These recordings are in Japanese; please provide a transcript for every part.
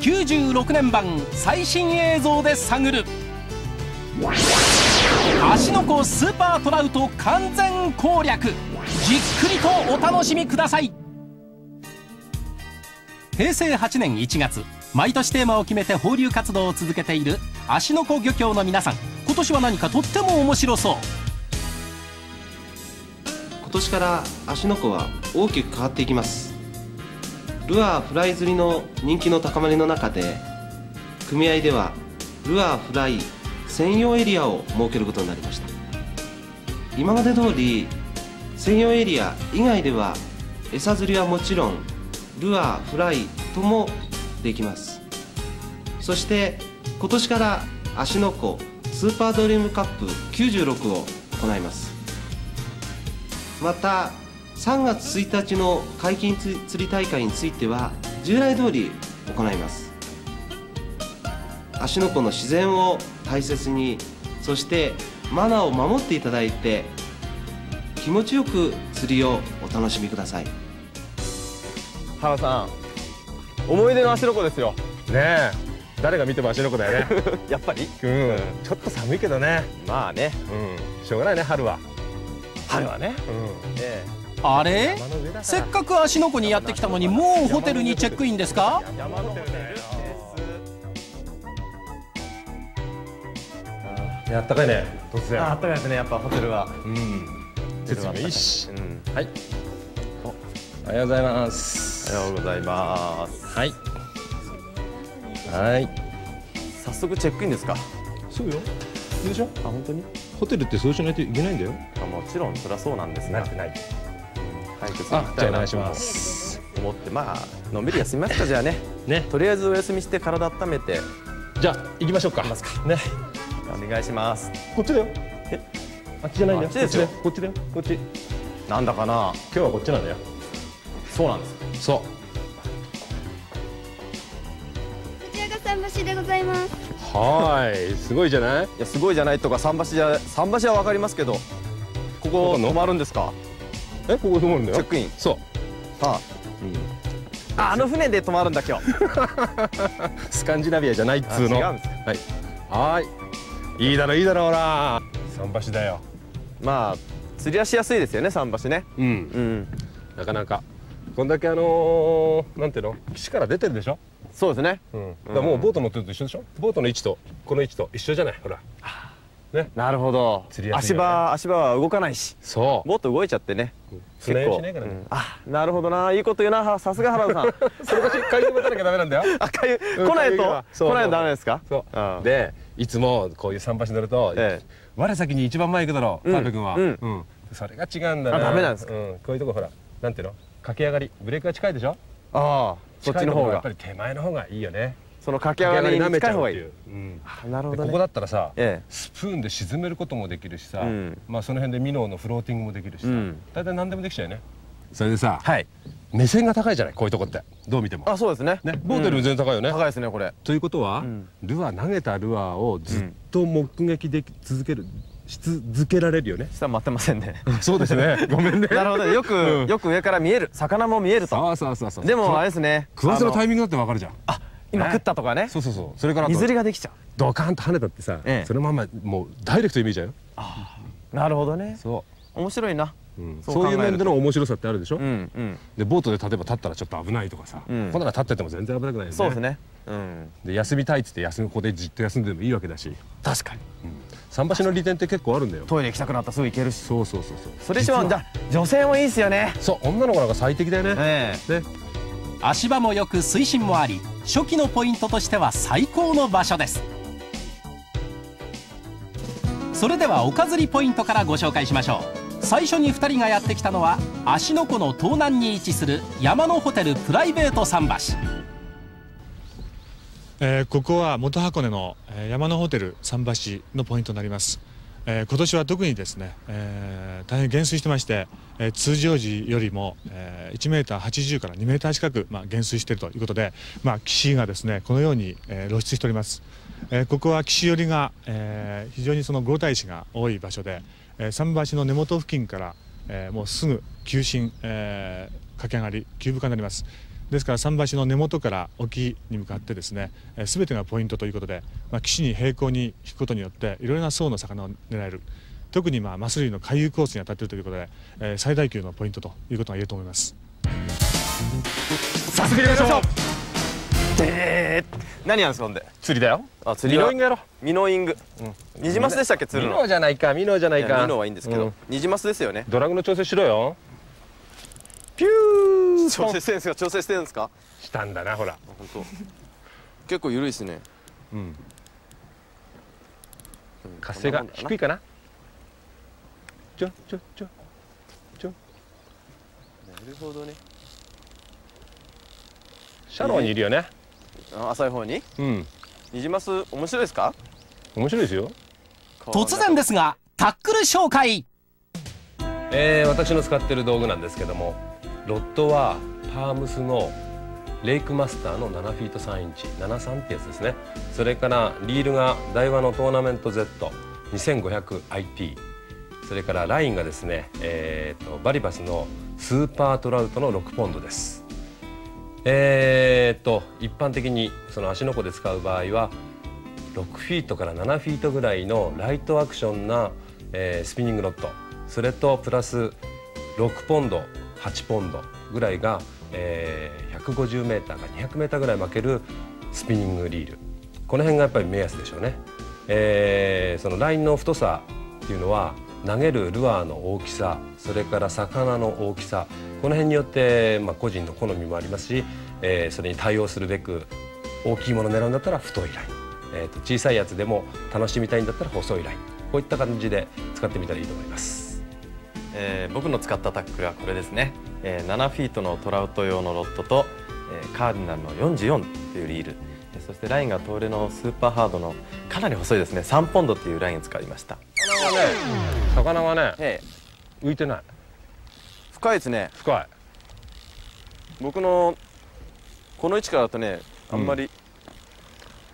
96年版最新映像で探る。芦ノ湖スーパートラウト完全攻略。じっくりとお楽しみください。平成8年1月毎年テーマを決めて放流活動を続けている芦ノ湖漁協の皆さん。今年は何かとっても面白そう。今年から芦ノ湖は大きく変わっていきます。ルアーフライ釣りの人気の高まりの中で組合ではルアーフライ専用エリアを設けることになりました。今まで通り専用エリア以外では餌釣りはもちろんルアーフライともできます。そして今年から芦ノ湖スーパードリームカップ96を行います。また3月1日の解禁釣り大会については従来通り行います。芦ノ湖の自然を大切にそしてマナーを守っていただいて気持ちよく釣りをお楽しみください。原さん思い出の芦ノ湖ですよ。ねえ。誰が見ても芦ノ湖だよね。やっぱり？うん、ちょっと寒いけどね。まあね。うん。しょうがないね春は。春はね、うん。ええあれ？せっかく芦ノ湖にやってきたのにもうホテルにチェックインですか？山のホテルやったかいね突然。あったかいですねやっぱホテルは。うん。設備い。いし、うん、はい。おはようございます。おはようございます。はい。はい。早速チェックインですか？そうよ。いいでしょ？あ本当に？ホテルってそうしないといけないんだよ。あもちろんそりゃそうなんですなってない、早くあじゃあお願いします。思ってまあのんびり休みますかじゃあね。ね。とりあえずお休みして体温めて。じゃあ行きましょうか。ますか。ね。お願いします。こっちだよ。え？あっちじゃないんだよ。こっちだよ。こっちだよ。こっち。なんだかな？今日はこっちなんだよ。そうなんです。そう。こちらが桟橋でございます。はい。すごいじゃない？いやすごいじゃないとか桟橋じゃ桟橋はわかりますけどここ止まるんですか？えここ止まるんだよ。チェックイン。そう。ああ、うん、ああの船で止まるんだ今日。スカンジナビアじゃないっつうの。はい。はい。いいだろいいだろほら。桟橋だよ。まあ釣りはしやすいですよね桟橋ね。うん、うん、なかなか。こんだけあのー、なんていうの岸から出てるでしょ？そうですね、うん、だもうボート乗ってると一緒でしょ？ボートの位置とこの位置と一緒じゃない？ほらね、なるほど、ね、足場足場は動かないし。そう。もっと動いちゃってね、結構、ね。うん、あなるほどな。いいこと言うな。さすが原田さん。それが海流がなきゃダメなんだよ。あ海流来ないと来ないとダメですか？そう。でいつもこういう桟橋乗ると、ええ、我先に一番前行くだろう澤部君は、うん、うん、それが違うんだねダメなんですか、うん、こういうとこほらなんていうの？駆け上がり。ブレークが近いでしょ？ああそっちの方がやっぱり手前の方がいいよねその駆け上がりに近い方がいい。う。ん、なるほど、ね、ここだったらさ、ええ、スプーンで沈めることもできるしさ、うん、まあその辺でミノーのフローティングもできるしさ、うん、大体何でもできちゃうよね。それでさ、はい、目線が高いじゃない？こういうとこって。どう見ても。あそうですね。ねボーテル全然高いよね、高いですねこれ。ということは、ルアー投げたルアーをずっと目撃でき続ける、し続けられるよね。下待ってませんね。そうですね。ごめんね。なるほどよく、よく上から見える。魚も見えると。そうそうそうそう。でもあれですね。食わせのタイミングだってわかるじゃん。あ今食ったとかね。そうそうそう。それから水りができちゃう。ドカンと跳ねたってさ、そのままもうダイレクトイメージだよ。ああなるほどね。そう。面白いな。そういう面での面白さってあるでしょ、うんうん、でボートで例えば立ったらちょっと危ないとかさ、うん、こんなの立ってても全然危なくないよね。そうですね、うん、で休みたいっつって休むここでじっと休んでもいいわけだし。確かに、うん、桟橋の利点って結構あるんだよ。トイレ行きたくなったらすぐ行けるし。そうそうそうそう。それしはじゃ女性もいいですよね。そう女の子なんか最適だよね、えー、ね足場もよく水深もあり初期のポイントとしては最高の場所です。それではおかずりポイントからご紹介しましょう。最初に2人がやってきたのは芦ノ湖の東南に位置する山のホテルプライベート桟橋、えー、ここは元箱根の山のホテル桟橋のポイントになります、えー、今年は特にですね、えー、大変減水してまして、えー、通常時よりも、えー、1メーター80から2メーター近く、まあ、減水しているということで、まあ、岸がですねこのように、えー、露出しております、えー、ここは岸寄りが、えー、非常にその五大石が多い場所でえ桟橋の根元付近から、えもうすぐ急進、えー、駆け上がり急部化になります。ですから桟橋の根元から沖に向かってですね全てがポイントということで、まあ、岸に平行に引くことによっていろいろな層の魚を狙える。特にまあマス類の回遊コースに当たっているということで、えー、最大級のポイントということが言えると思います。早速やりましょう。で何やんすかんで。釣りだよ。あ釣りミノイングやろミノイング、うん、ニジマスでしたっけ釣るの？ミノじゃないかミノじゃないか。ミノはいいんですけど、うん、ニジマスですよね。ドラグの調整しろよピュー調整してるんですか調整してるんですか？したんだなほら。本当。結構緩いですね。うん。活性が低いかな？ちょちょちょ。ちょ。なるほどね。シャローにいるよね、浅い方に？うん。ニジマス面白いですか？面白いですよ。突然ですがタックル紹介。えー、私の使ってる道具なんですけどもロッドはパームスのレイクマスターの7フィート3インチ73ってやつですね。それからリールがダイワのトーナメント Z2500IT それからラインがですね、えーと、バリバスのスーパートラウトの6ポンドです。えーと一般的にその足の子で使う場合は6フィートから7フィートぐらいのライトアクションな、えー、スピニングロッドそれとプラス6ポンド8ポンドぐらいが、えー、150m か 200m ぐらい巻けるスピニングリール。この辺がやっぱり目安でしょうね、えー、そのラインの太さっていうのは投げるルアーの大きさそれから魚の大きさこの辺によって、まあ、個人の好みもありますし、えー、それに対応するべく大きいものを狙うんだったら太いライン、えーと、小さいやつでも楽しみたいんだったら細いライン。こういった感じで使ってみたらいいと思います、えー、僕の使ったタックルはこれですね、えー、7フィートのトラウト用のロッドと、えー、カーディナルの44というリール。そしてラインが東レのスーパーハードのかなり細いですね。3ポンドっていうラインを使いました。魚がね魚がね、ええ、浮いてない。深いですね。深い。僕のこの位置からだとねあんまり、うん、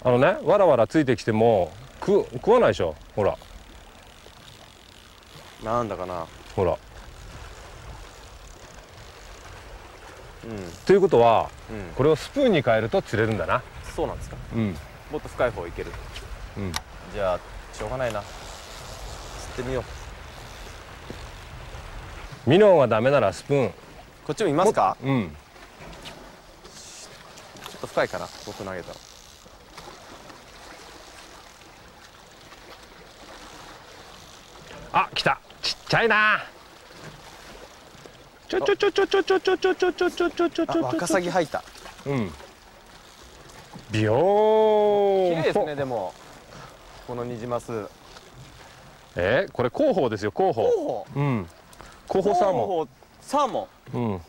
あのねわらわらついてきても食食わないでしょほら。なんだかなほら。うん、ということは、うん、これをスプーンに変えると釣れるんだな。そうなんですか、うん、もっと深い方いける、うん、じゃあしょうがないな。釣ってみよう。ミノがダメならスプーン。こっちもいますか？うん。ちょっと深いかな。僕投げたらあ来たちっちゃいな。ちょちょちょちょちょちょちょちょちょちょちょちょちょちょワカサギ入った。うん。ビヨー。綺麗ですねでも。このニジマス。えー、これ広報ですよ広報。広報？うん。広報サーモン。サーモン。うん。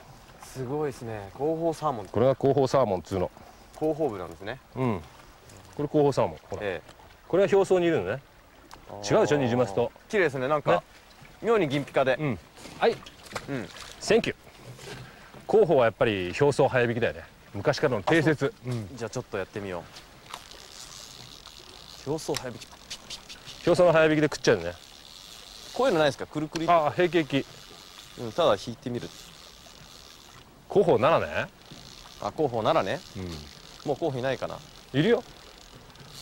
すごいですね。広報サーモン。これが広報サーモンっつうの。広報部なんですね。うん。これ広報サーモンほら、ええ、これは表層にいるのね。違うでしょニジマスと。綺麗ですねなんか、ね、妙に銀ピカで、うん、はい。うん。センキュー広報はやっぱり表層早引きだよね。昔からの定説、う。ん、じゃあちょっとやってみよう。表層早引き表層の早引きで食っちゃうね。こういうのないですか？くるくるああ平気平気、うん、ただ引いてみる。コーホーならね。あコーホーならね、うん、もうコーホーいないかな。いるよ。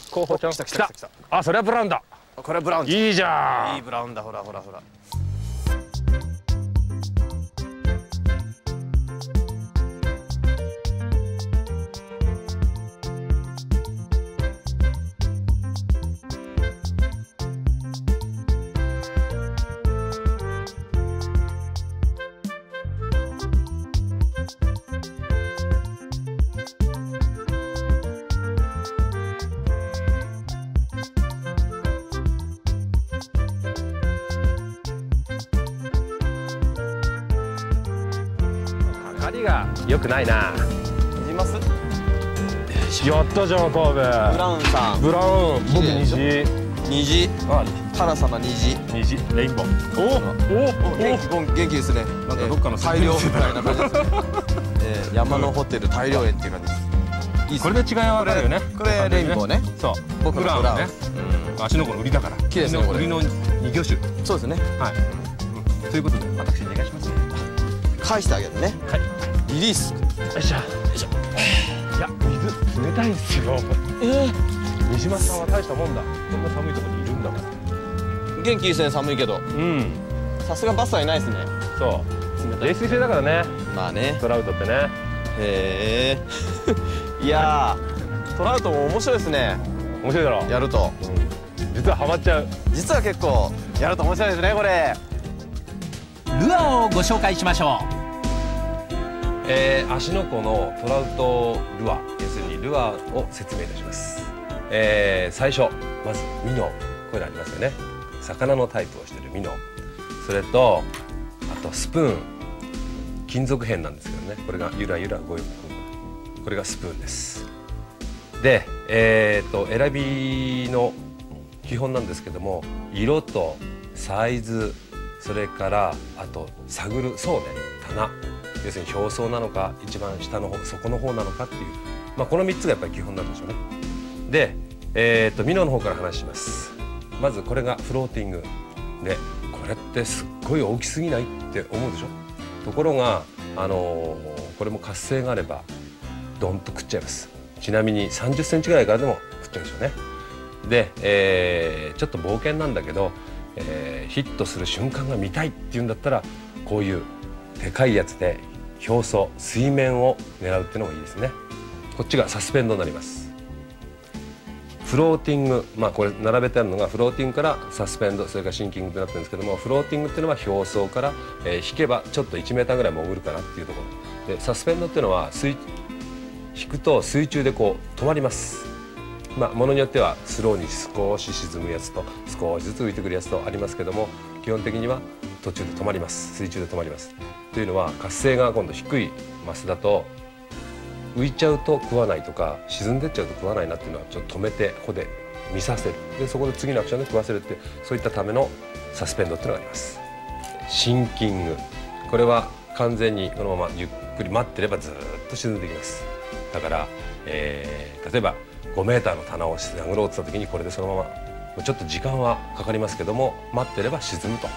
コーホーちゃん。来た来た来たあそれはブラウンだ。これはブラウンいいじゃん。いいブラウンだ。ほらほらほらが良くないな。虹ます？やったじゃんカーベブラウンさん。ブラウン。僕虹虹花様虹虹レインボー。おお元気元気ですね。なんかどっかの大量みたいな感じですね。えー、山のホテル大量園っていう感じです。いいこれで違いは分かるよね。これレインボーね。そう。僕のブラウン。ね。足の子の売りだから。綺麗ですね売りの二魚種。そうですね。はい。ということで私お願いします返してあげるね。はいリリース。よいしょ。よいしょ。いや水冷たいんですよえー、三島さんは大したもんだ。こんな寒いところにいるんだから元気いいですね寒いけど。うん。さすがバスはいないですね。そう。冷水性だからね。まあね。トラウトってね。へえ いやトラウトも面白いですね。面白いだろ。やると、うん、実はハマっちゃう。実は結構やると面白いですねこれ。ルアーをご紹介しましょうえー、芦ノ湖のトラウトルアー要するにルアーを説明いたします、えー、最初まずミノこういうのありますよね。魚のタイプをしてるミノ。それとあとスプーン。金属片なんですけどね。これがゆらゆら動くこれがスプーンです。で、えーと、選びの基本なんですけども色とサイズそれからあと探る層ね棚。要するに表層なのか一番下の底の方なのかっていう、まあ、この3つがやっぱり基本なんでしょうね。で、えーと、ミノの方から話します。まずこれがフローティング。でこれってすっごい大きすぎないって思うでしょ？ところが、あのー、これも活性があればドンと食っちゃいます。ちなみに3 0センチぐらいからでも食っちゃうでしょうね。で、えー、ちょっと冒険なんだけど、えー、ヒットする瞬間が見たいっていうんだったらこういうでかいやつで表層水面を狙うっていうのがいいですね。こっちがサスペンドになります。フローティングまあこれ並べてあるのがフローティングからサスペンドそれからシンキングってなってるんですけどもフローティングっていうのは表層から、えー、引けばちょっと1メーターぐらい潜るかなっていうところ。でサスペンドっていうのは水引くと水中でこう止まります。まあ、ものによってはスローに少し沈むやつと少しずつ浮いてくるやつとありますけども基本的には途中で止まります。水中で止まります。というのは活性が今度低いマスだと浮いちゃうと食わないとか沈んでっちゃうと食わないなっていうのはちょっと止めてここで見させる。でそこで次のアクションで食わせるってそういったためのサスペンドっていうのがあります。シンキング。これは完全にこのままゆっくり待ってればずっと沈んでいきます。だから、えー、例えば5メーターの棚を殴ろうってった時にこれでそのままちょっと時間はかかりますけども待ってれば沈むと。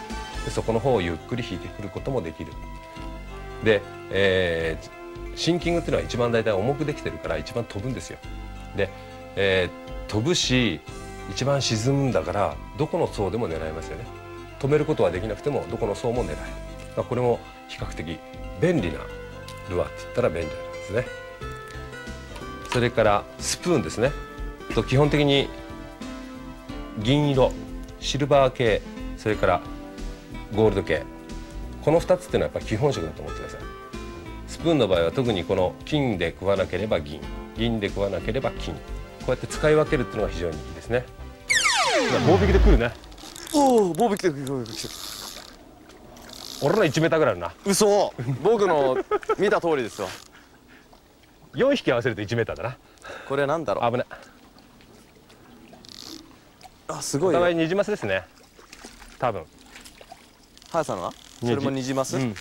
そこの方をゆっくり引いてくることもできる。で、えー、シンキングっていうのは一番大体重くできてるから一番飛ぶんですよ。で、えー、飛ぶし一番沈むんだからどこの層でも狙えますよね。止めることはできなくてもどこの層も狙える、まあ、これも比較的便利なルアーって言ったら便利なんですね。それからスプーンですね。と基本的に銀色シルバー系それからゴールド系。この2つっていうのはやっぱり基本色だと思ってください。スプーンの場合は特にこの金で食わなければ銀銀で食わなければ金。こうやって使い分けるっていうのが非常にいいですね。棒引きで来るね。おお棒引きで来る俺の1メーターぐらいあるな。嘘。僕の見た通りですわ4 匹合わせると1メーターだな。これなんだろう。危ないあすごい。お互いニジマスですね。多分。はやさんは？それもニジマス、うん、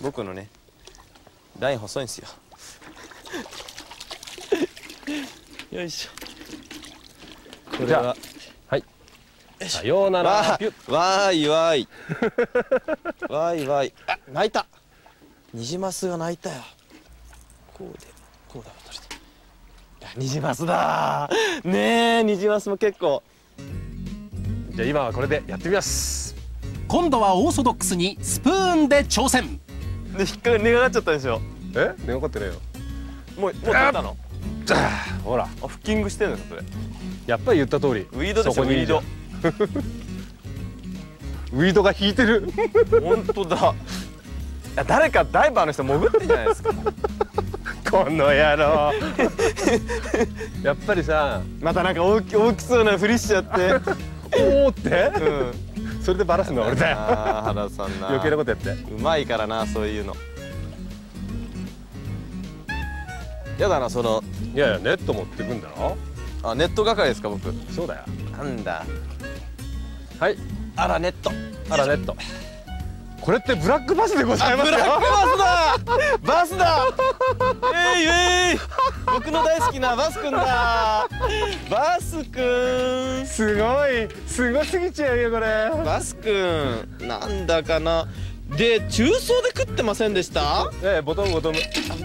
僕のねライン細いんですよ。よいしょ。これは。はい。さようなら。わーいわーい。わーいわーい。あ泣いた。ニジマスが泣いたよ。こうでこうだとして。ニジマスだねえニジマスも結構じゃあ今はこれでやってみます。今度はオーソドックスにスプーンで挑戦。で引っかか寝がかっちゃったでしょ。え？寝がかってねえよ。もうもう取ったの？じゃあほらあフッキングしてんのそれ。やっぱり言った通りウィードでしょウィード。ウィードが引いてる。本当だ。誰かダイバーの人潜ってんじゃないですか。この野郎。やっぱりさまたなんか大き大きそうなふりしちゃっておおって、うん、それでバラすの俺だよ。原さんな。余計なことやって。うまいからなそういうの。やだなその。いやいやネット持ってくんだろ？あネット係ですか僕。そうだよ。なんだ。はい。あらネット。あらネットこれってブラックバスでございますブラックバスだ。バスだ。えいえい。僕の大好きなバスくんだ。バスくんすごい。すごすぎちゃうよこれ。バスくんなんだかな。で中層で食ってませんでした？ええボトムボトム。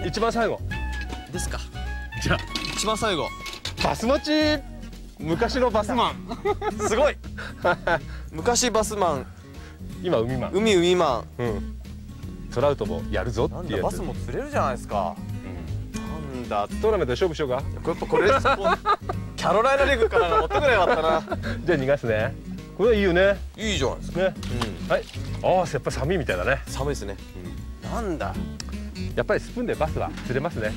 一番最後。ですか。じゃあ。一番最後。バス待ち。昔のバスマン。すごい。昔バスマン今海マン。海海マン。うん。トラウトもやるぞっていうバスも釣れるじゃないですか、うん、なんだ。トーナメント勝負しようか。やっぱこれキャロライナリーグから持ってくれよかったな。じゃあ逃がすね。これいいよね。いいじゃないですか。ね、うん、はい。ああやっぱ寒いみたいだね。寒いですね、うん、なんだ。やっぱりスプーンでバスは釣れますね。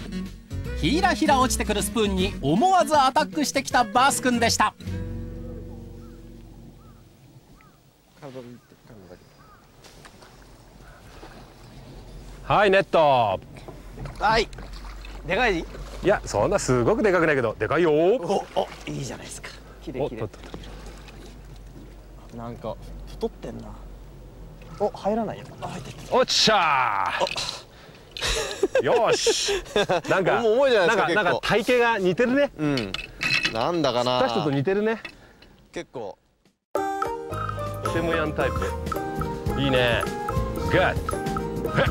ひらひら落ちてくるスプーンに思わずアタックしてきたバース君でしたはいネット。はい。でかい？いやそんなすごくでかくないけどでかいよ。おおいいじゃないですか。きれいきれいなんか太ってんな。お入らないよ。あ入っておっしゃー。よし。なんか重いじゃないですかなんか体型が似てるね。うん。なんだかな。人と似てるね。結構。セモヤンタイプ。いいね。グッ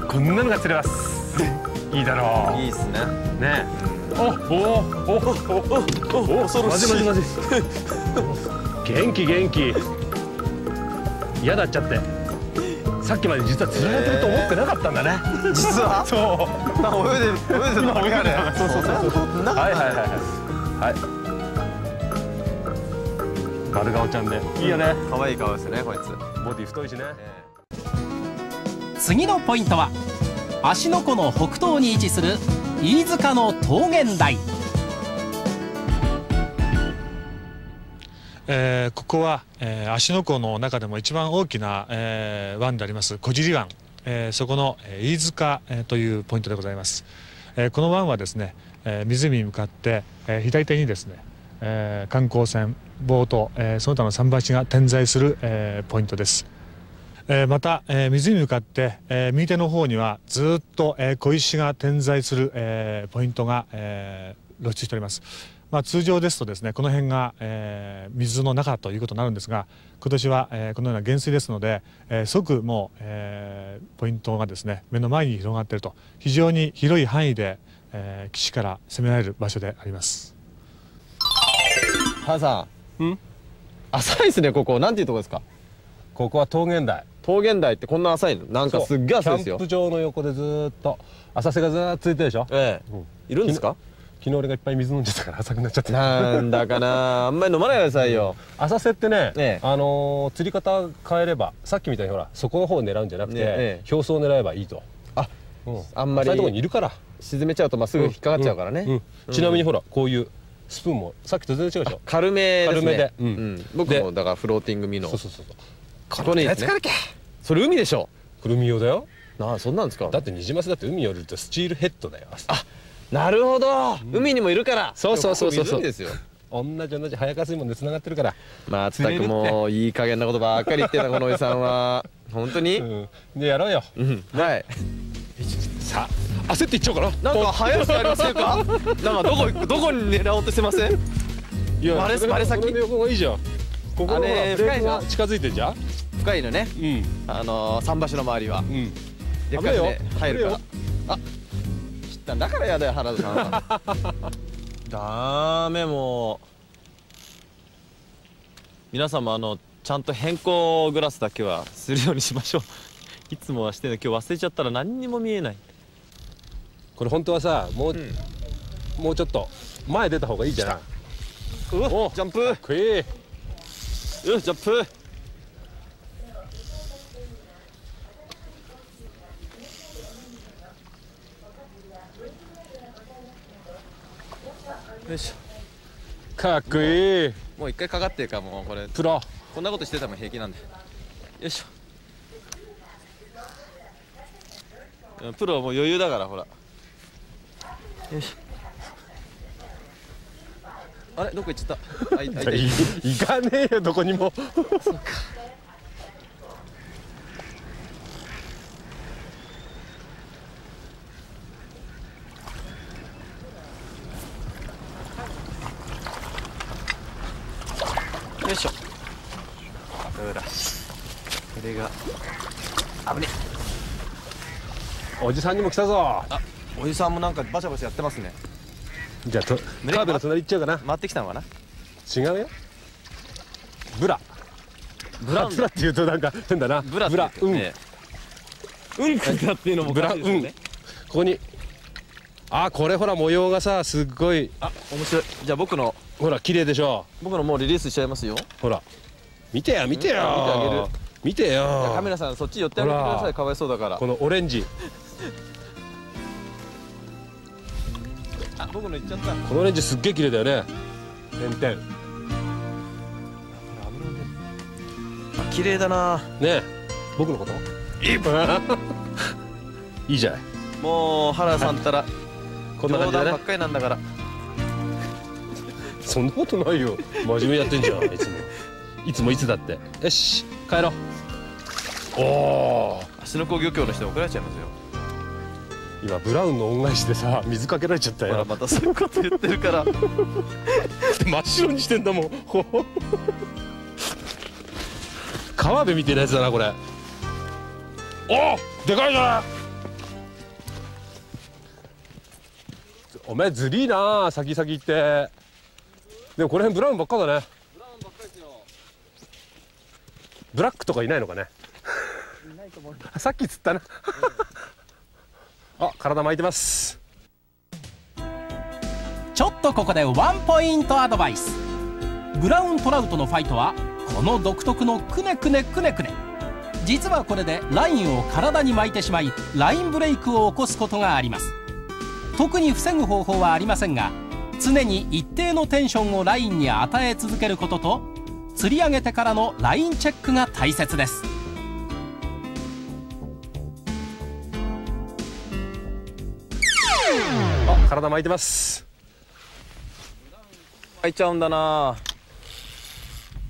こんなのが釣れます。いいだろう。いいっすね。ね。おおおおおお恐ろしいマジマジマジ元気元気嫌だっちゃってさっきまで実は釣られてると思ってなかったんだね実はそう泳いでる泳いでるの泳がねそうそうそうそうはいはいはいはいバルガオちゃんでいいよね可愛い顔ですねこいつボディ太いしね、次のポイントは芦ノ湖の北東に位置する飯塚の桃源台。えー、ここは、えー、芦ノ湖の中でも一番大きな、えー、湾であります小尻湾、えー、そこの、えー、飯塚、えー、というポイントでございます、えー、この湾はですね、えー、湖に向かって、えー、左手にですね、えー、観光船ボート、えー、その他の桟橋が点在する、えー、ポイントです。えー、また、えー、湖に向かって、えー、右手の方にはずっと、えー、小石が点在する、えー、ポイントが、えー、露出しております。まあ、通常ですとですねこの辺が、えー、水の中ということになるんですが今年は、えー、このような減水ですので、えー、即もう、えー、ポイントがですね目の前に広がっていると非常に広い範囲で、えー、岸から攻められる場所であります。原さん。ん？浅いですねここ。なんていうとこですか？ここは桃源台桃源台ってこんな浅いの？なんかすっげえ浅いですよ。キャンプ場の横でずっと浅瀬がずっとついてるでしょ？ええ、うん、いるんですか？昨日俺がいっぱい水飲んでたから浅くなっちゃって。なんだかな。あんまり飲まないでくださいよ、うん、浅瀬ってね、ねあのー、釣り方変えればさっきみたいにほらそこの方を狙うんじゃなくて、ね、表層を狙えばいいと。あ、うん、あんまり浅いところにいるから。沈めちゃうとまっすぐ引っかかっちゃうからね、ちなみにほらこういうスプーンもさっきと全然違うでしょ？軽めですね。軽めで、うん、僕もだからフローティングミノ。そうそうそうここにですねそれ海でしょ？くるみ用だよ。ああそんなんですか。だってニジマスだって海よるとスチールヘッドだよ。あなるほど、うん、海にもいるから。そうそうそうそうそう。ですよ。同じ同じ早かすいもんで繋がってるから。まったくもういい加減なことばっかり言ってたこのおじさんは。本当に、うん、でやろうよ、うん、はい。さあ焦っていっちゃおうかな。なんか早くありませんか？なんかどこどこに狙おうとしてませんいやバレ先。この横がいいじゃん。ここの深いじゃん近づいてんじゃん？深いのね、うん、あの桟橋の周りは、うん、でかいで入るから。あ知っただからやだよ原田さんは。ダメもう。皆さんもあのちゃんと変更グラスだけはするようにしましょう。いつもはしてる今日忘れちゃったら何にも見えない。これ本当はさもう、うん、もうちょっと前出た方がいいじゃんうわジャンプ。かっこいい。ジャンプよいしょ。かっこいい。もう一回かかってるからもうこれ。プロ。こんなことしてても平気なんで。よいしょ。プロはもう余裕だからほら。よいしょ。あれ？どこ行っちゃった？あいい行かねえよどこにもそうかよいしょほらこれが。危ね。おじさんにも来たぞ。あおじさんもなんかバシャバシャやってますね。じゃあとカーベの隣行っちゃうかな。回ってきたのかな？違うよ。ブラ。ブラブラって言うとなんか変だな。ブラブラうん、ね、うんくだっていうのもブラうん。ここに。あこれほら模様がさすっごい。あ面白い。じゃあ僕の。ほら綺麗でしょ。僕のもうリリースしちゃいますよ。ほら。見てや見てよ。見てあげる見てよ。カメラさんそっち寄ってあげてください。かわいそうだから。このオレンジ。あ僕のいっちゃった。このオレンジすっげえ綺麗だよね。点々。あ綺麗だな。ね。僕のこと？いい。じゃない。もう原さんったら こんな感じだね。ばっかりなんだから。そんなことないよ。真面目やってんじゃんいつも。いつもいつだって。よし帰ろう。おお芦ノ湖漁協の人に怒られちゃいますよ。今ブラウンの恩返しでさ水かけられちゃったよ。またそういうこと言ってるから。真っ白にしてんだもん。川辺みたいなやつだなこれ。おおでかいじゃない。お前ずりーな先々行って。でもこの辺ブラウンばっかだねブラウンばっかですよブラックとかいないのかね？いないと思うさっき釣ったな。あ体巻いてます。ちょっとここでワンポイントアドバイス。ブラウントラウトのファイトはこの独特のくねくねくねくね実はこれでラインを体に巻いてしまいラインブレイクを起こすことがあります。特に防ぐ方法はありませんが常に一定のテンションをラインに与え続けることと釣り上げてからのラインチェックが大切です。あ体巻いてます。巻いちゃうんだな。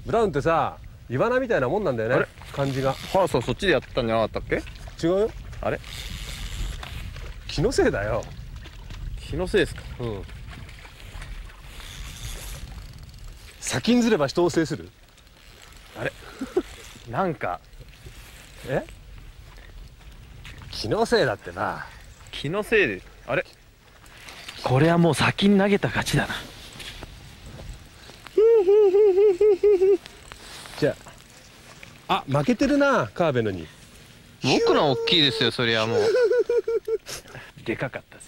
ブラウンってさイワナみたいなもんなんだよね感じが。ハーさんそっちでやってたんじゃなかったっけ？違うよ。あれ？気のせいだよ。気のせいですか？うん。先んずれば人を制するあれ？なんかえ？気のせいだってな。気のせいであれ？これはもう先に投げた勝ちだな。じゃああ負けてるなカーベノに。僕の大きいですよそりゃもう。でかかったで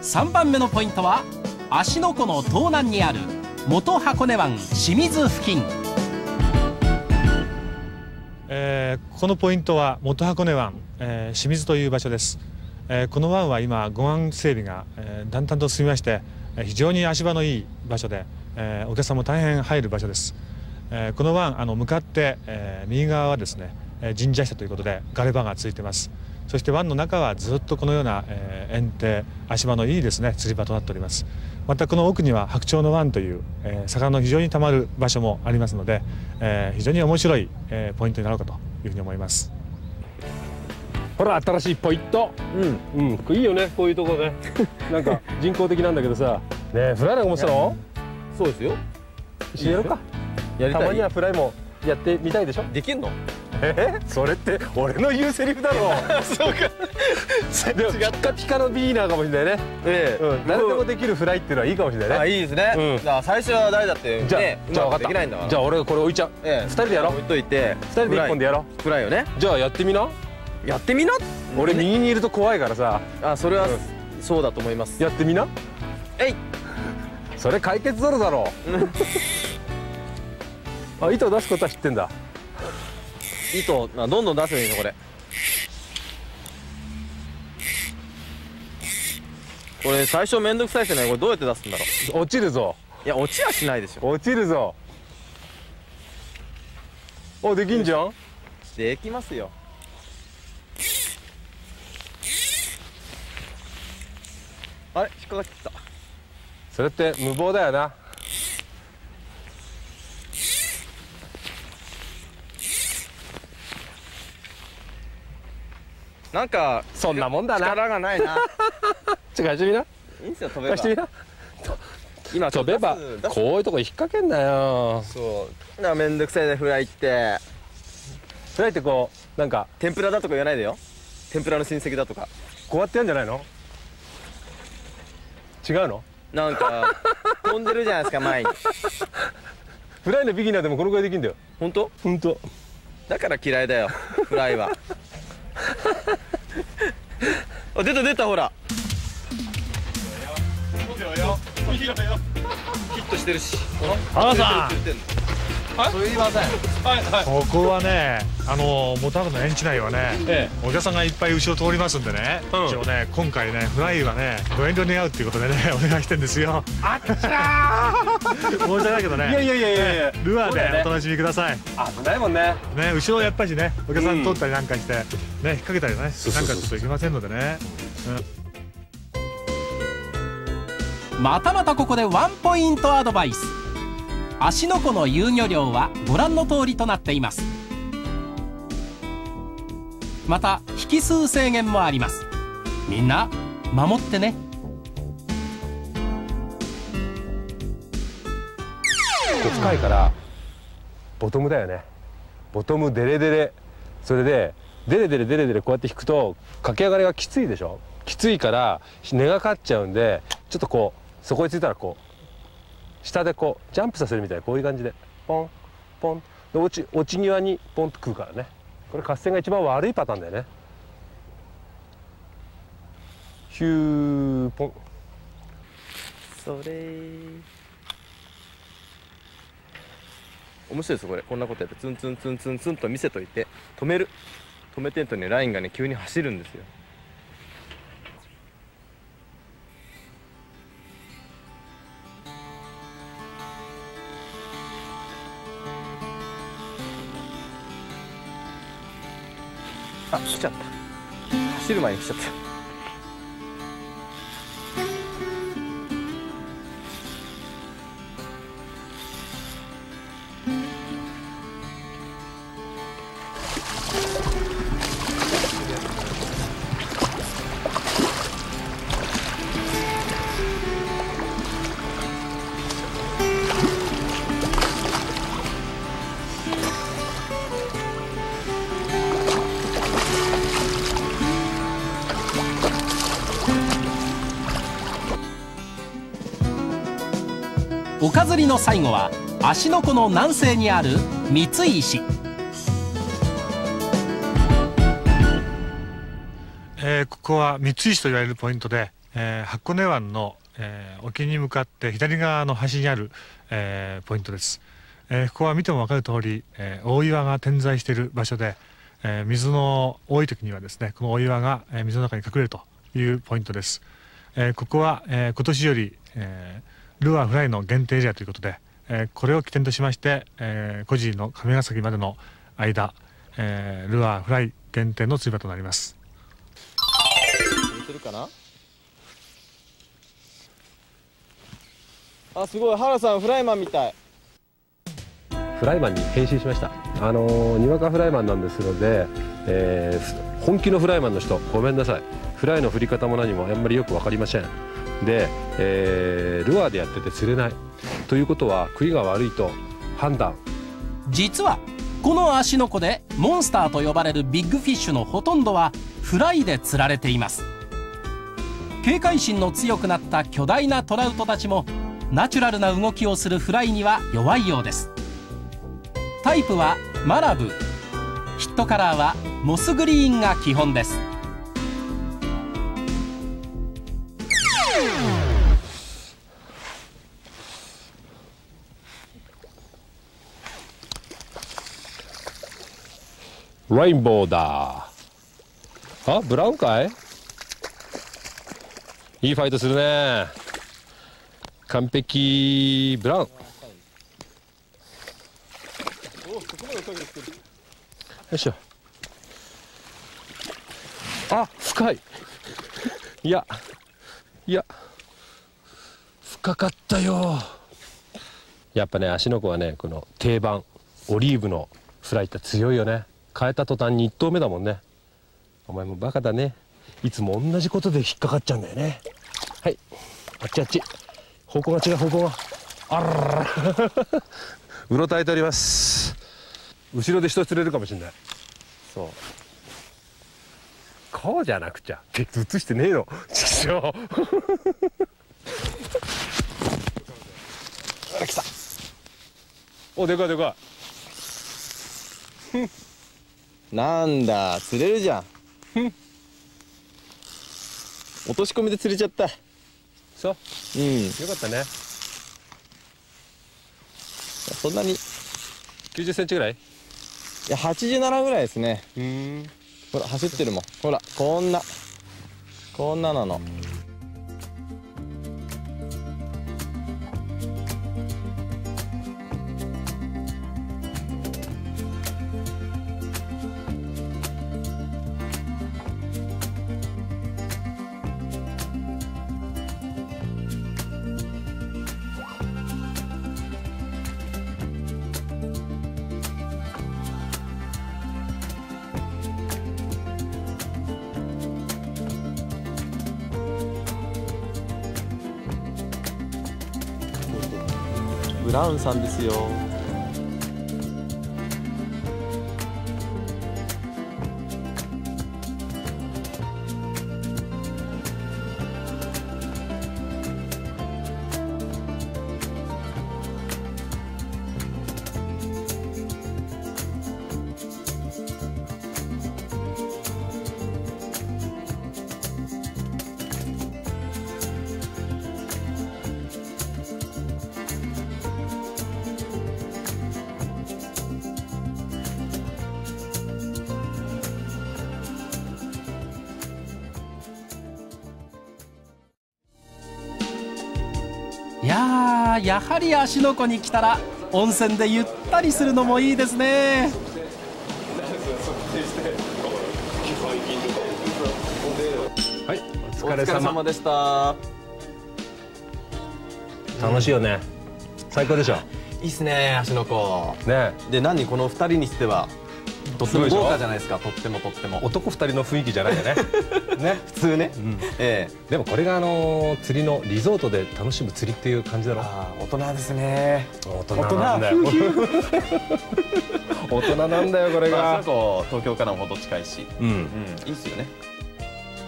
す3番目のポイントは芦ノ湖の東南にある元箱根湾清水付近、えー、このポイントは元箱根湾、えー、清水という場所です、えー、この湾は今護岸整備が、えー、だんだんと進みまして非常に足場のいい場所で、えー、お客さんも大変入る場所です、えー、この湾あの向かって、えー、右側はですね神社下ということでガレ場がついてます。そして湾の中はずっとこのような、えー、園庭足場のいいですね釣り場となっております。またこの奥には白鳥の湾という、えー、魚の非常にたまる場所もありますので、えー、非常に面白い、えー、ポイントになろうかというふうに思います。ほら新しいポイント。うん、うん、いいよねこういうところね。なんか人工的なんだけどさ。ねえフライなんか持ってたのそうですよ。一緒やろうか。やりたまにはフライもやってみたいでしょ？できんの？え？それって俺の言うセリフだろ。そうか。でもピカピカのビギナーかもしれないね。ええ、うん、誰でもできるフライっていうのはいいかもしれないね。あいいですね、うん、だから最初は誰だってじゃあ、ね、じゃあ分かった。できないんだから。じゃあ俺これ置いちゃう、ええ、2人でやろう。置いといて2人で1本でやろう。フライをね。じゃあやってみな。やってみな？俺右にいると怖いからさ。あそれは、そうだと思います。やってみな。えい。それ解決ゾロだろ。う あ糸出すことは知ってんだ。糸どんどん出せばいいのこれ。これ最初めんどくさいですねこれどうやって出すんだろう。落ちるぞ。いや落ちはしないでしょ。落ちるぞ。おできんじゃん？できますよ。あれ引っかかってきた。それって無謀だよななんかそんなもんだな。力がないな。ちょ貸してみな。いいんですよ飛べば。してみな。今飛べばこういうとこ引っ掛けんなよ。そう。なめんどくさいねフライって。フライってこうなんか天ぷらだとか言わないでよ。天ぷらの親戚だとか。こうやってやるんじゃないの？違うの？なんか 飛んでるじゃないですか前に。フライのビギナーでもこのぐらいできるんだよ。本当？本当。だから嫌いだよフライは あ出た出たほら。ヒットしてるし。原さんすいません。はいはい。ここはねあのモタールの園地内はね、ええ、お客さんがいっぱい後ろ通りますんでね、うん、一応ね今回ねフライはねご遠慮願うっていうことでね お願いしてんですよ。あっちゃー。申し訳ないけどね。いやいやいやいやいや。ルアーでお楽しみください。危ないもんね。ね後ろやっぱりねお客さん通ったりなんかして、ね引っ掛けたりねなんかちょっといけませんのでね、うん、またまたここでワンポイントアドバイス芦ノ湖の遊漁量はご覧の通りとなっています。また引数制限もあります。みんな守ってね。深いからボトムだよね。ボトムデレデレ。それでデレデレデレデレこうやって引くと駆け上がりがきついでしょ？きついから根がかっちゃうんでちょっとこうそこについたらこう下でこうジャンプさせるみたいなこういう感じで。ポンポン。で落ち落ち際にポンと食うからね。これ合戦が一番悪いパターンだよね。ヒューポン。それ。面白いですこれ。こんなことやってツンツンツンツンツンと見せといて止める。止めてんとねラインがね急に走るんですよ。あ来ちゃった。走る前に来ちゃった。りの最後は芦ノ湖の南西にある三井市えー、ここは三井市と言われるポイントで、えー、箱根湾の、えー、沖に向かって左側の端にある、えー、ポイントです、えー、ここは見ても分かる通り、えー、大岩が点在している場所で、えー、水の多い時にはですねこの大岩が、えー、水の中に隠れるというポイントです、えー、ここは、えー、今年より、えー、ルアーフライの限定エリアということで、えー、これを起点としまして、えー、湖尻の亀ヶ崎までの間、えー、ルアーフライ限定の釣り場となります。あすごい。原さんフライマンみたい。フライマンに変身しました。あのー、にわかフライマンなんですので、えー、本気のフライマンの人ごめんなさい。フライの振り方も何もあんまりよく分かりませんで、えー、ルアーでやってて釣れないということは食いが悪いと判断。実はこの芦ノ湖でモンスターと呼ばれるビッグフィッシュのほとんどはフライで釣られています。警戒心の強くなった巨大なトラウトたちもナチュラルな動きをするフライには弱いようです。タイプはマラブ。ヒットカラーはモスグリーンが基本です。レインボーだ。あブラウンかい？いいファイトするね。完璧。ブラウン。よいしょ。あ深い。いや。いや。深かったよ。やっぱね芦ノ湖はねこの定番オリーブのフライって強いよね。変えた途端に1投目だもんね。お前もバカだね。いつも同じことで引っかかっちゃうんだよね。はい。あっちあっち。方向が違う方向。があららうろたえております。後ろで人釣れるかもしれない。そう。こうじゃなくちゃ。って映してねえの。ちくあ ら来た。おでかいでかいなんだ釣れるじゃん。落とし込みで釣れちゃった。そう。うん。よかったね。そんなに。90センチぐらい？いや87ぐらいですね。うん。ほら走ってるもん。ほらこんな。こんななの。ンさんですよ。いややはり芦ノ湖に来たら温泉でゆったりするのもいいですね。はいお疲れ様。でした。楽しいよね。最高でしょ。いいっすね芦ノ湖ね。で何この2人にしては？とっても豪華じゃないですかとってもとっても。男2人の雰囲気じゃないよね。ね。普通ね、うん、ええ。でもこれがあの釣りのリゾートで楽しむ釣りっていう感じだろ。あ大人ですね。大人なんだよ。大人なんだよこれが、まあ、東京からも程近いし、うん、うん、いいっすよね。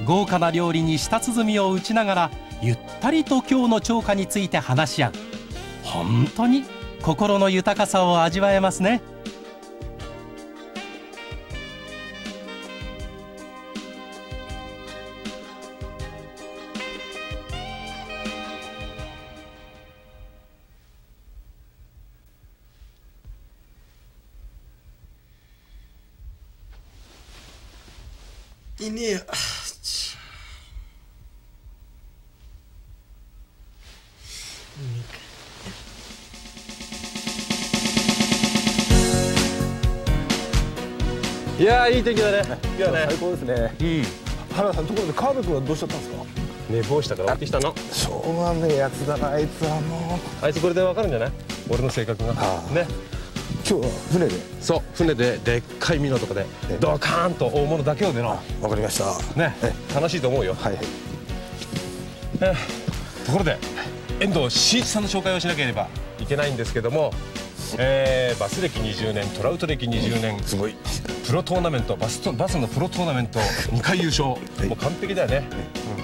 豪華な料理に舌鼓を打ちながらゆったりと今日の釣果について話し合う。本当に心の豊かさを味わえますねいねえよいやいい天気だね。いやね最高ですね。うん。原田さんところで川辺君はどうしちゃったんですか？寝坊したから持ってきたの。しょうがねえやつだなあいつはもう。あいつこれでわかるんじゃない？俺の性格が。ね。今日は船で？そう船ででっかいミノとかでドカーンと大物だけをでのわかりました。ね楽しいと思うよ。はいはい。えところで遠藤真一さんの紹介をしなければいけないんですけどもえー、バス歴20年トラウト歴20年すごい。プロトーナメントバスとバスのプロトーナメント2回優勝、はい、もう完璧だよね、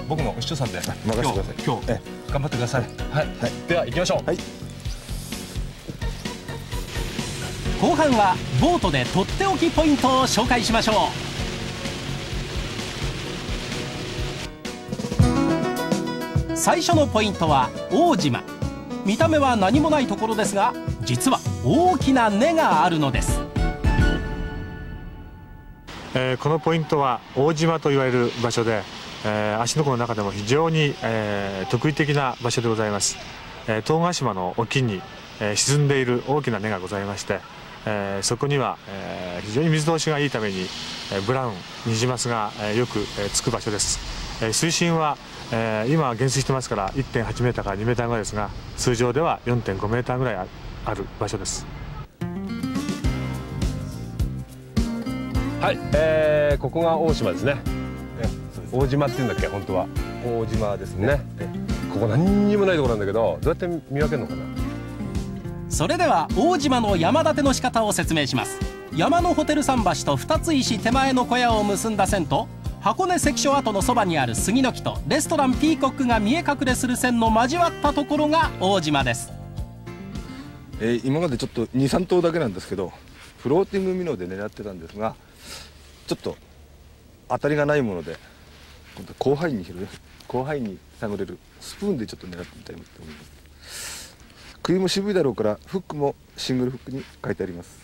うん、僕のお師匠さんで。任せてください。今日頑張ってください。はい、はい、では行きましょう。はい後半はボートでとっておきポイントを紹介しましょう。最初のポイントは大島。見た目は何もないところですが実は大きな根があるのです、えー、このポイントは大島と言われる場所で、えー、芦ノ湖の中でも非常に、えー、特異的な場所でございます、えー、東ヶ島の沖に、えー、沈んでいる大きな根がございましてえー、そこには、えー、非常に水通しがいいために、えー、ブラウンニジマスが、えー、よく、えー、つく場所です、えー、水深は、えー、今減水してますから1.8メーターから2メーターぐらいですが通常では4.5メーターぐらいある場所です。はい、えー、ここが大島ですね。大島っていうんだっけ本当は。大島ですね、ね、ここ何にもないところなんだけどどうやって見分けるのかなそれでは大島の山立ての仕方を説明します。山のホテル桟橋と二つ石手前の小屋を結んだ線と箱根関所跡のそばにある杉の木とレストランピーコックが見え隠れする線の交わったところが大島です、えー、今までちょっと23頭だけなんですけどフローティングミノで狙ってたんですがちょっと当たりがないもので広範囲に広広範囲に探れるスプーンでちょっと狙ってみたいと思います。首も渋いだろうからフックもシングルフックに書いてあります。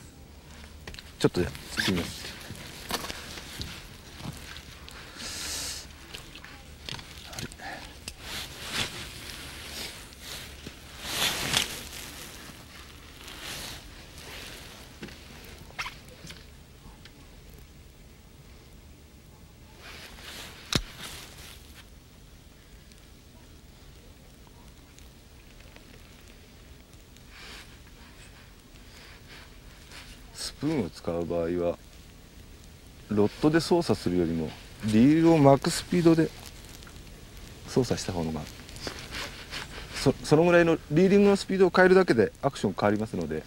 ちょっとじゃあしてみます。ーンを使う場合はロッドで操作するよりもリールを巻くスピードで操作した方がそそのぐらいのリーディングのスピードを変えるだけでアクション変わりますので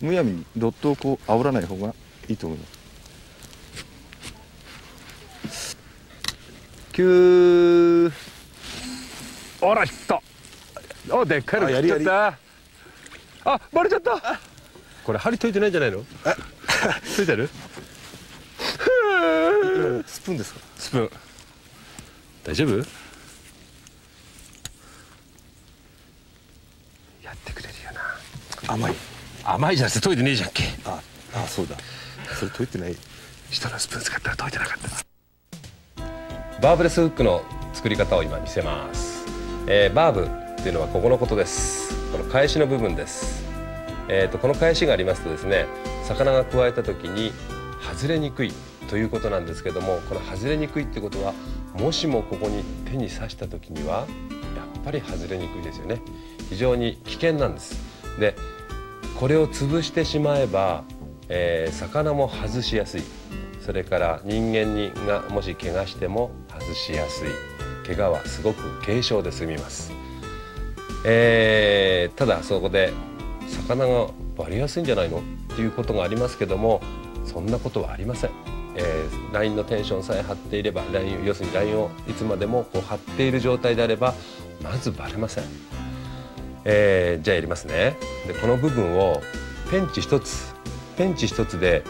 むやみにロッドをこう煽らない方がいいと思います。9あらヒットおでっかいの切っちゃった。あバレちゃったこれ針解いてないんじゃないの？解いてる？スプーンですか？スプーン。大丈夫？やってくれるよな。甘い。甘いじゃなくて解いてねえじゃんけ。ああそうだ。それ解いてない。人のスプーン使ったら解いてなかった。バーブレスフックの作り方を今見せます、えー、バーブっていうのはここのことです。この返しの部分ですえーと、この返しがありますとですね魚が加えた時に外れにくいということなんですけどもこの外れにくいってことはもしもここに手に刺した時にはやっぱり外れにくいですよね。非常に危険なんです。でこれを潰してしまえば、えー、魚も外しやすい。それから人間にがもし怪我しても外しやすい。怪我はすごく軽症で済みます、えー、ただそこで魚が割れやすいんじゃないの？っていうことがありますけどもそんなことはありません、えー、ラインのテンションさえ張っていればライン要するにラインをいつまでもこう張っている状態であればまずバレません、えー、じゃあやりますね。でこの部分をペンチ1つペンチ1つで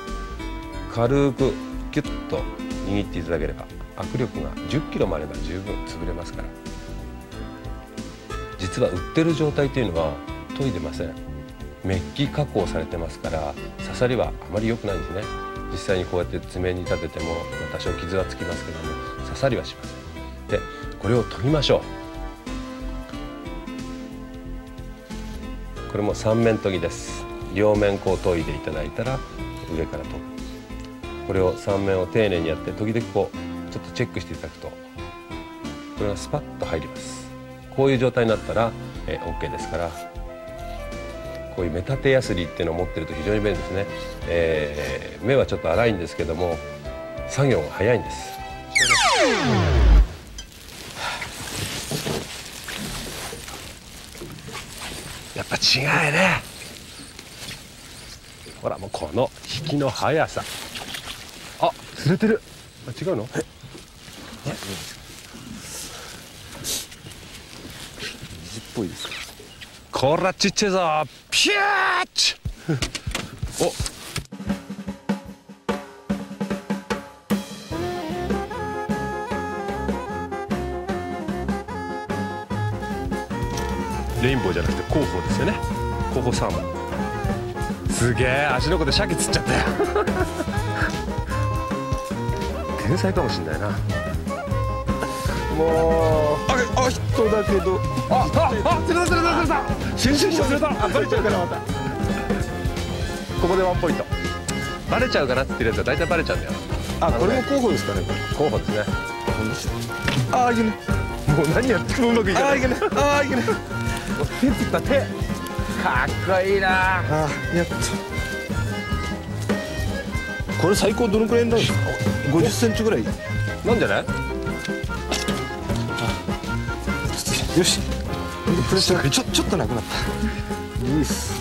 軽くキュッと握っていただければ握力が10キロもあれば十分潰れますから。実は売ってる状態というのは研いでません。メッキ加工されてますから刺さりはあまり良くないんですね。実際にこうやって爪に立てても多少傷はつきますけども刺さりはしません。でこれを研ぎましょう。これも三面研ぎです。両面こう研いでいただいたら上から研ぐこれを三面を丁寧にやって時々こうちょっとチェックしていただくとこれがスパッと入ります。こういう状態になったら、え OK ですから。こういうメタテヤスリっていうのを持ってると非常に便利ですね、えー、目はちょっと荒いんですけども作業が早いんです。やっぱ違うね。ほらもうこの引きの速さ。あ釣れてる。あ違うのええ水っぽいですこらちっちゃいぞピューチおレインボーじゃなくて広報ですよね。広報サーモン。すげえ足の子で鮭釣っちゃったよ。天才かもしんないな。もう。あ人だけどあああ釣れた釣れた釣れたシュンシュン釣れたバレちゃうからまたここでワンポイントバレちゃうかなって言ってるやつは大体バレちゃうんだよあこれも候補ですかね候補ですねああいけねもう何やってもうまくいかないああいけねああいけね手つった手かっこいいなあやっとこれ最高どのくらいになるんですか50センチぐらいなんじゃないよし。プレッシャーちょちょっとなくなった。いいっす。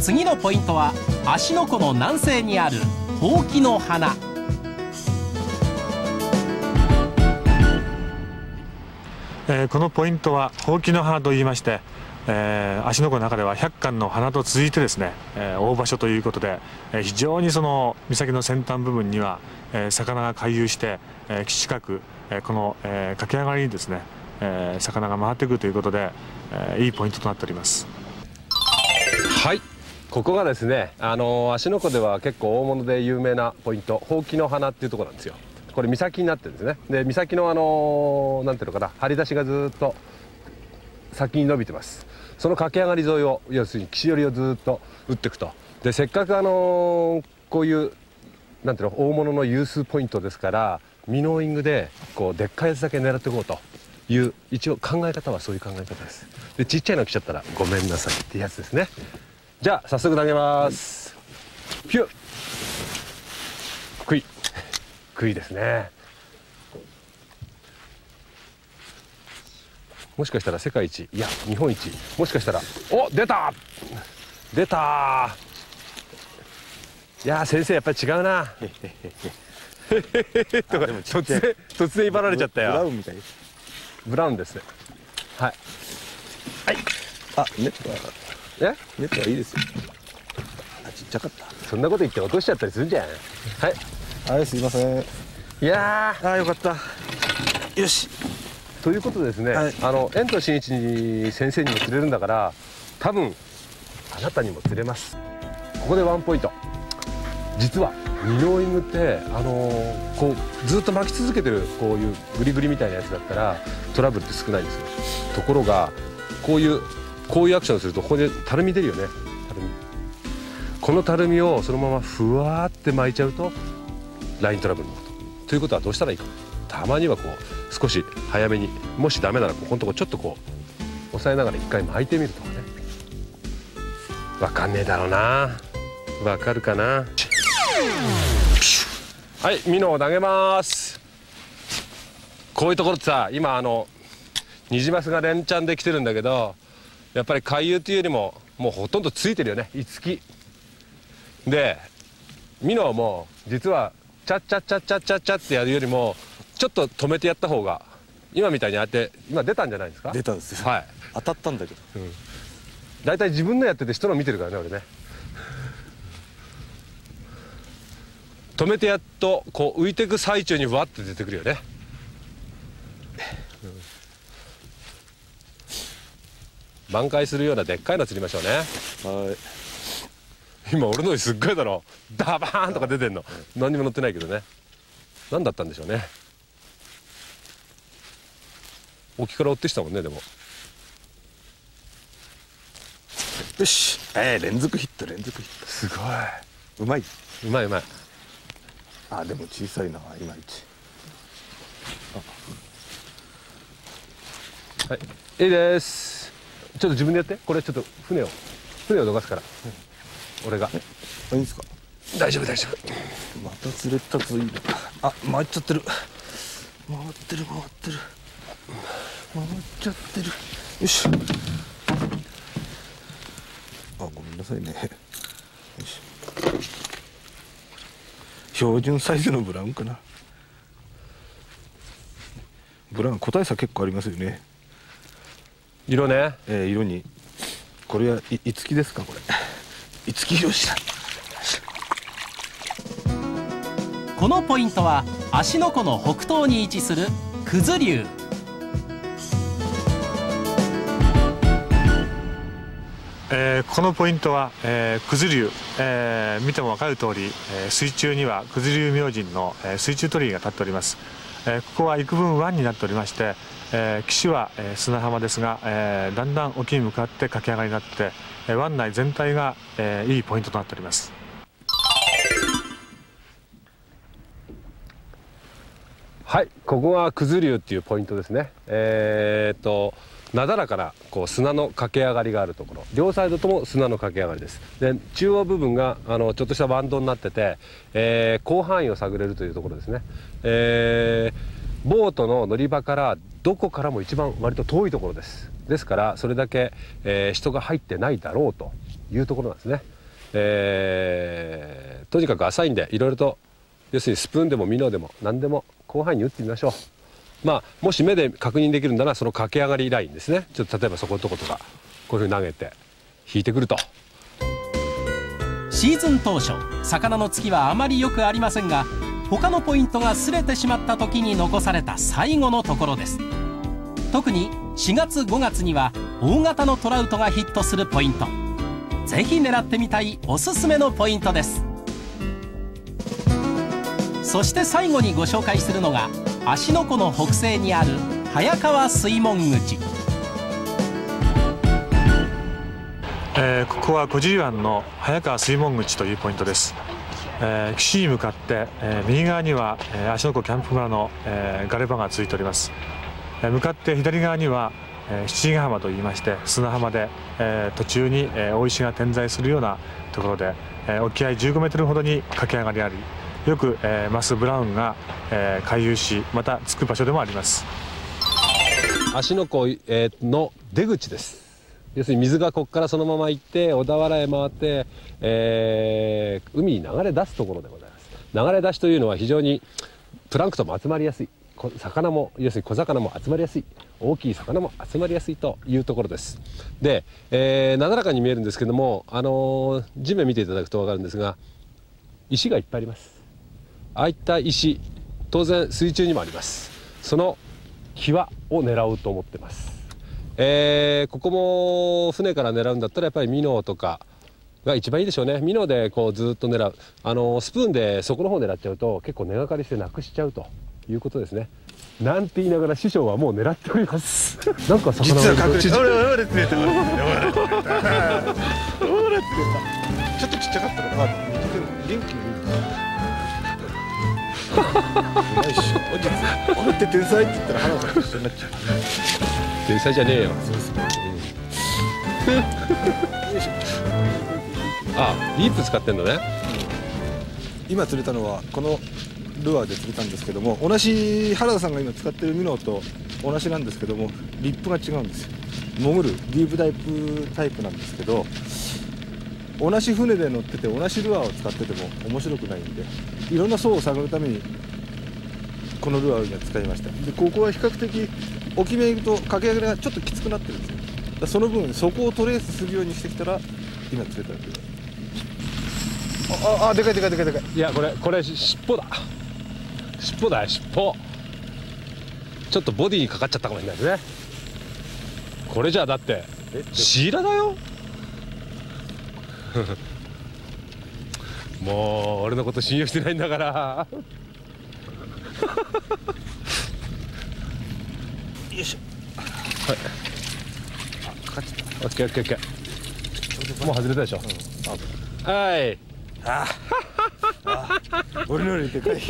次のポイントは芦ノ湖の南西にあるほうきの花。えー、このポイントはほうきの花といいまして、えー、芦ノ湖の中では百貫の花と続いてですね、えー、大場所ということで、えー、非常にその岬の先端部分には、え、魚が回遊して、え、近く、え、この、え、駆け上がりにですね、え、魚が回ってくるということで、え、いいポイントとなっております。はい。ここがですねあの芦ノ湖では結構大物で有名なポイントほうきの花っていうところなんですよ。これ岬になってるんですね。で岬のあのなんていうのかな張り出しがずっと先に伸びてます。その駆け上がり沿いを要するに岸寄りをずっと打っていくと。でせっかくあのこういうなんていうの大物の有数ポイントですからミノーイングでこうでっかいやつだけ狙っていこうという一応考え方はそういう考え方です。でちっちゃいの来ちゃったらごめんなさいってやつですね。じゃあ早速投げます。ピュッ。クイクイですね。もしかしたら世界一いや日本一。もしかしたらお出た。出たいや先生やっぱり違うな。とか 突然突然威張られちゃったよ。ブラウンみたい。ブラウンですね。はい。はい。あネットはえ？ネットはいいですよ。あちっちゃかった。そんなこと言って落としちゃったりするんじゃん。はい。はいすいません。いやあよかった。よし。ということですね、はい、あの遠藤真一先生にも釣れるんだから多分あなたにも釣れます。ここでワンポイント実はミノーイングってあのー、こうずっと巻き続けてるこういうグリグリみたいなやつだったらトラブルって少ないんですよ。ところがこういうこういうアクションするとここでたるみ出るよね。たるみ。このたるみをそのままふわって巻いちゃうとライントラブルのこと。ということはどうしたらいいか。たまにはこう少し早めにもしダメならここのとこちょっとこう押さえながら一回巻いてみるとかね。わかんねえだろうな。わかるかな。はいミノを投げます。こういうところってさ今あのニジマスが連チャンできてるんだけどやっぱり回遊っていうよりももうほとんどついてるよねいつき。でミノも実はチャッチャッチャッチャッチャッチャってやるよりもちょっと止めてやった方が今みたいにあって今出たんじゃないですか？出たんですよ、はい、当たったんだけど、うん、大体自分のやってて人の見てるからね俺ね止めてやっとこう浮いていく最中にわって出てくるよね、うん、挽回するようなでっかいの釣りましょうね。はい。今俺のにすっごいだろ。ダバーンとか出てんの。何にも乗ってないけどね。何だったんでしょうね。沖から追ってきたもんねでも。よし。えー、連続ヒット連続ヒット。すごい。うまい。うまいうまいあでも小さいないまいち。はい。いいです。ちょっと自分でやって。これちょっと船を。船をどかすから、うん、俺が。いいんですか？大丈夫大丈夫。また釣れたぞいいあ回っちゃってる。回ってる回ってる。回っちゃってる。よし。あごめんなさいね。よし標準サイズのブラウンかな。ブラウン個体差結構ありますよね。色ね。えー、色に。これはいいつきですかこれ。いつき漁師だこのポイントは芦ノ湖の北東に位置する九頭竜えー、このポイントは、えー、九頭竜、えー、見ても分かる通り、えー、水中には九頭竜明神の、えー、水中鳥居が立っております、えー、ここは幾分湾になっておりまして、えー、岸は、えー、砂浜ですが、えー、だんだん沖に向かって駆け上がりになって、えー、湾内全体が、えー、いいポイントとなっております。はいここが九頭竜っていうポイントですね。えー、っとなだらかなこう砂の駆け上がりがあるところ。両サイドとも砂の駆け上がりです。で中央部分があのちょっとしたバンドになってて、えー、広範囲を探れるというところですね、えー、ボートの乗り場からどこからも一番割と遠いところです。ですからそれだけ、えー、人が入ってないだろうというところなんですね。えー、とにかく浅いんでいろいろと要するにスプーンでもミノでも何でも広範囲に打ってみましょう。まあもし目で確認できるならその駆け上がりラインですね。ちょっと例えばそことことかこういうふうに投げて引いてくると。シーズン当初魚の月はあまりよくありませんが他のポイントが擦れてしまった時に残された最後のところです。特に4月5月には大型のトラウトがヒットするポイント。ぜひ狙ってみたいおすすめのポイントです。そして最後にご紹介するのが芦ノ湖の北西にある早川水門口、えー、ここは小尻湾の早川水門口というポイントです。えー、岸に向かって、えー、右側には、えー、芦ノ湖キャンプ村の、えー、ガレ場がついております、えー、向かって左側には、えー、七ヶ浜といいまして砂浜で、えー、途中に、えー、大石が点在するようなところで、えー、沖合15メートルほどに駆け上がりありよく、えー、マス・ブラウンが、えー、回遊しまた着く場所でもあります。芦ノ湖、えー、の出口です。要するに水がここからそのまま行って小田原へ回って、えー、海に流れ出すところでございます。流れ出しというのは非常にプランクトンも集まりやすい。魚も要するに小魚も集まりやすい。大きい魚も集まりやすいというところです。で、えー、なだらかに見えるんですけども、あのー、地面見ていただくと分かるんですが石がいっぱいあります。ああいった石当然水中にもあります。その際を狙うと思ってます。えー、ここも船から狙うんだったらやっぱりミノーとかが一番いいでしょうね。ミノーでこうずっと狙う。あのスプーンで底の方狙っちゃうと結構根がかりしてなくしちゃうということですね。なんて言いながら師匠はもう狙っております。なんか魚実は隠れて俺俺釣れた。俺釣れた。ちょっとちっちゃかったから元気にうまいっしょ俺って天才って言ったら花さんと一緒になっちゃう天才じゃねえよあリープ使ってんのね、うん、今釣れたのはこのルアーで釣れたんですけども同じ原田さんが今使ってるミノーと同じなんですけどもリップが違うんですよ潜るディープダイプタイプなんですけど同じ船で乗ってて同じルアーを使ってても面白くないんでいろんな層を探るためにこのルアーを今使いました。でここは比較的沖目行くと駆け上がりがちょっときつくなってるんですよ。その分そこをトレースするようにしてきたら今釣れたわけああでかいでかいでかいでかい。いやこれこれ尻尾だ。尻尾だよ尻尾。ちょっとボディにかかっちゃったかもしれないですね。これじゃあだってシイラだよ もう俺のこと信用してないんだから。よいしょ。はい。あかかっち。ゃったオッケーオッケーオッケー。もう外れたでしょ、うん、はい。あ。あ俺のよりでかい。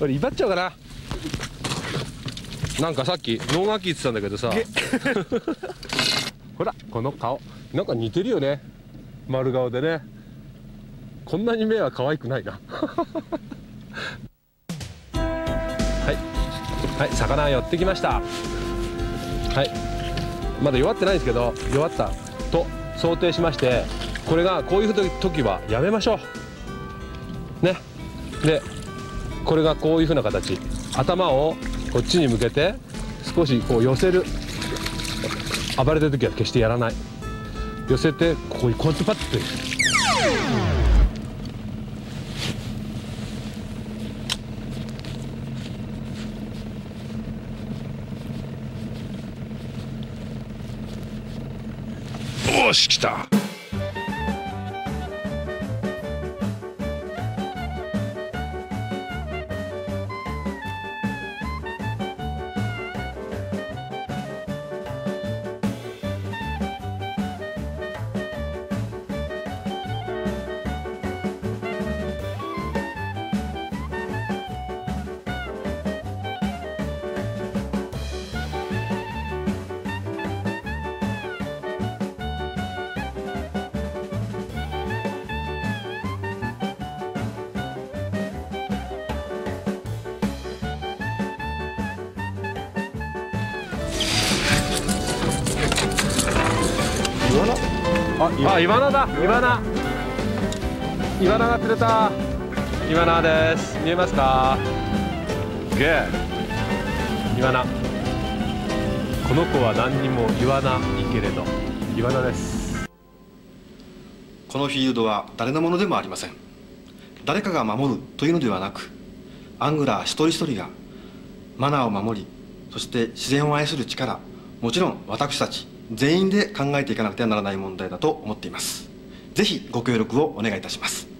俺威張っちゃうかな。なんかさっき脳ガキ言ってたんだけどさほらこの顔。なんか似てるよね。丸顔でね。こんなに目は可愛くないな。はい。はい魚寄ってきました。はい。まだ弱ってないんですけど弱ったと想定しましてこれがこういう時はやめましょう。ね。でこれがこういうふうな形。頭をこっちに向けて少しこう寄せる。暴れてる時は決してやらない。寄せてここにこうやってパッて。よし来た。あイワナだイワナイワナが釣れた。イワナです。見えますか？すげえイワナこの子は何にも言わないけれど。イワナです。このフィールドは誰のものでもありません。誰かが守るというのではなくアングラー一人一人がマナーを守りそして自然を愛する力もちろん私たち全員で考えていかなくてはならない問題だと思っています。ぜひご協力をお願いいたします。